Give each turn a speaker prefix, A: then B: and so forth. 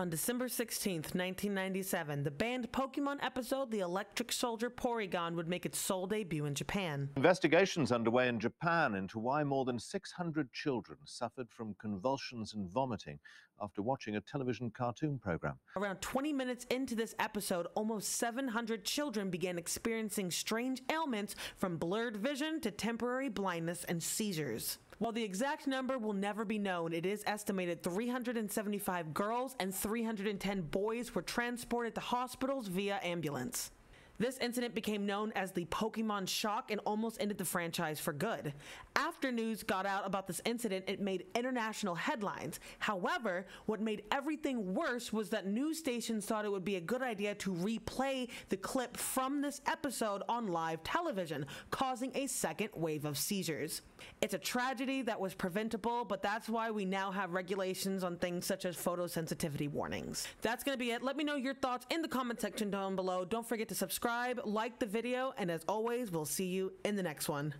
A: On December 16th, 1997, the banned Pokemon episode The Electric Soldier Porygon would make its sole debut in Japan.
B: Investigations underway in Japan into why more than 600 children suffered from convulsions and vomiting after watching a television cartoon program.
A: Around 20 minutes into this episode, almost 700 children began experiencing strange ailments from blurred vision to temporary blindness and seizures. While the exact number will never be known, it is estimated 375 girls and 310 boys were transported to hospitals via ambulance. This incident became known as the Pokemon Shock and almost ended the franchise for good. After news got out about this incident, it made international headlines. However, what made everything worse was that news stations thought it would be a good idea to replay the clip from this episode on live television, causing a second wave of seizures. It's a tragedy that was preventable, but that's why we now have regulations on things such as photosensitivity warnings. That's going to be it. Let me know your thoughts in the comment section down below. Don't forget to subscribe, like the video, and as always, we'll see you in the next one.